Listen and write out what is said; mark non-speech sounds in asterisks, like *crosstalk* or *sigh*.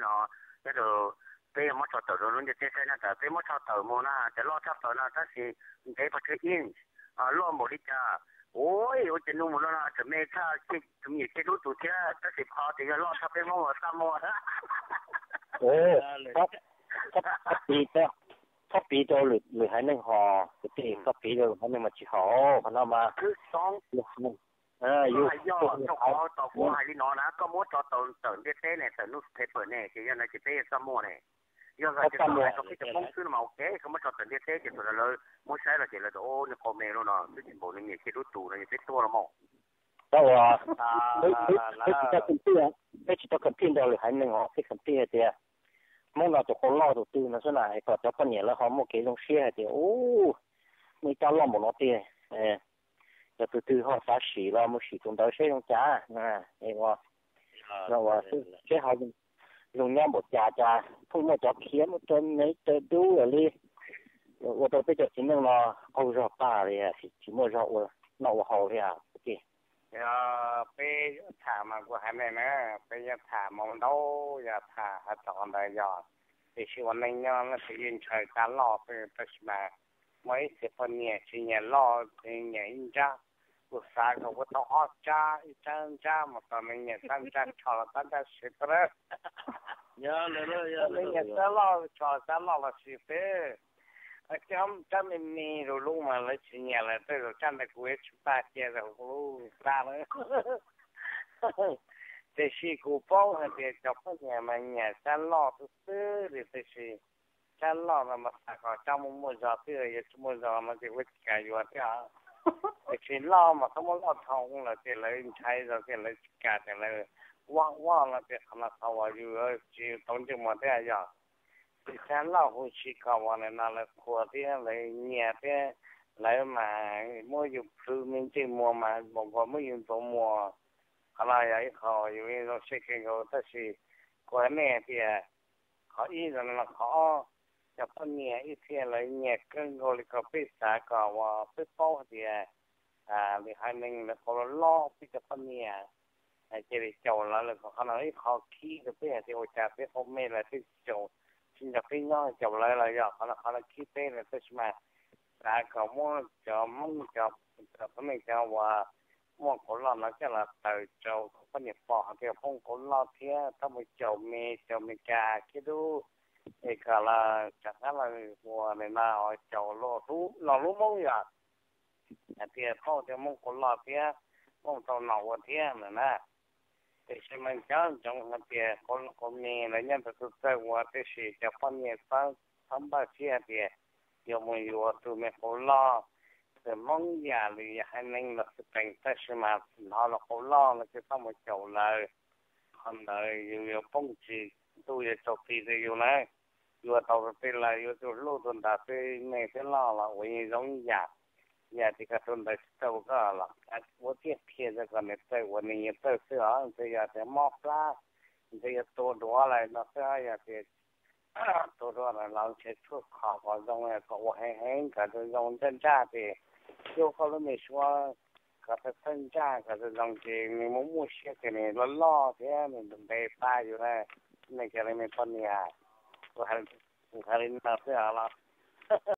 nó cái đồ bây giờ mất cho tàu rồi luôn thì thế này là bây mất cho tàu mà na để lo cho tàu na ta thì cái bắt cái in à lo một đi cha ôi ôi chân nó nó là chuẩn bị cha cái chuẩn bị cái lúc tụi thế ta thì khó thì lo cho bây mua sao mua đó เออถ้าถ้าถ้าปีเจ้าถ้าปีเจ้าหรือหรือให้หนึ่งห่อก็ปีก็ปีเดียวให้หนึ่งมาจีห่อพนันมา cứ xong Ờ, ờ, à yêu cho có tàu của hai lý nó đã. Có muốn cho tàu tàu biết thế này tàu nút thế bữa này thì giờ này chỉ thế sao mua này. Giờ là chỉ tàu này có cái tàu không xưa mà ok không muốn cho tàu biết thế chỉ tàu là muốn sai là chỉ là ô nó có mè luôn nó cái bộ này nhiều khi đốt tù này cái tua nó mỏ đâu à đấy đấy chỉ tao cầm tiền đấy chỉ tao cầm tiền đâu là hai mình họ cái cầm tiền thì mong là tụi con lo tụi tư nó sẽ là phải cho con nhẹ là họ một cái dòng xe thì ô mình tao lo một nó tiền. Ờ cho từ từ họ phá sĩ là một sĩ chúng tôi sẽ dùng trà. Nè em qua rồi cái họ dùng dùng nhau một trà trà. Không mà cho kia một chân mấy tờ đu ở đi 我到这个今年了，好热巴的呀，是寂寞热我那我好的呀，对。呀，被他们过还没呢，被人他们都呀，他还长得呀，这些我们娘那是人才干老不是不是嘛，每次过年去年老年人家。cuộc sống *laughs* dạ, dạ, dạ, không có tao hót cha trang cha mà tao mình nhận trang cha cho là tao đã xịt rồi nhớ nữa nhớ mình nhận tao lo cho tao lo là xịt thế ở trong trong mình mình rồi luôn mà lấy chuyện nhà là tôi rồi trang là quê chúng ta kia rồi luôn ta nữa. Thế khi cụ bao hay để cho các nhà mà nhà trang lo thứ tư thì thế khi trang lo là mà phải có trong một giờ thứ rồi một giờ mà thì quên cả rồi thế à ย แต่ชีกูป้องให้เด็กจับพวกเนี่ยมันเนี่ยฉันรอซื้อหรือแต่ชีฉันรอมันมาสักจำมันมั่วจอเพื่ออย่ามั่วจอมันจะวิจิกายอยู่ที่อ่ะแต่ชีรอมาเขามันรอทองเราจะเลยใช้เราจะเลยกาแต่เลยว่างว่างเราจะขนาดเขาอยู่เออชีต้องจะมาได้ยัง thì sáng là hồi chỉ có vào này là là của thì lấy nhẹ thì lấy mà mua dùng thứ mình chỉ mua mà một cái mới dùng tổ mua hay là vậy họ dùng cái nó sẽ cái cái đó thì của này thì họ ý rằng là họ cho con nhẹ ít thì lấy nhẹ cân rồi có biết xã có và biết bao thì à thì hai mình là có lo biết cho con nhẹ chỉ để chầu là là họ nói họ khi được biết thì họ trả biết hôm nay là cái chầu xin chào quý nhau chào lại là giờ họ là họ là khi tên là tôi mà đã có mua cho mong cho cho cái mình cho và mua cổ lò nó chắc là từ châu có nhập bỏ thì không cổ lò thế tao mới chầu mì chầu mì cà cái đu thì cả là chẳng hạn là mùa này là họ chầu lò thú lò lú mông vậy thì không thì mong cổ lò thế mong tàu nào thế nữa nè thì khi mình chọn trong cái tiền con con mình là nhân vật thực tế của cái sự cho con mình sang thăm chi chia thì nhiều người yêu tụi mình có lo thì mong nhà thì hai anh là sự thành tất mà họ là có lo là cái xong mà chầu là còn là yêu yêu phong chi tôi cho phi thế yêu này, vừa tàu thế là vừa chỗ lô tuần đã thế mẹ thế lo là với giống nhà nhà thì cả tuần đã tàu cả là à tôi tiếc kia ra còn này tôi tôi này tôi sửa, thì giờ thì mọc ra. Thì giờ tôi đó lại, nó sẽ, giờ thì *coughs* tôi đó là làm chết thuốc, khó có giống này có hay hay cả tôi giống chân cha thì chưa có lúc mình xóa cả cái chân cha, cả cái dòng thì mình muốn mua xe cái này, nó lo thế mình đừng bề ba rồi này. ne kävimme Fania kun hän kun hänen kanssaan jalat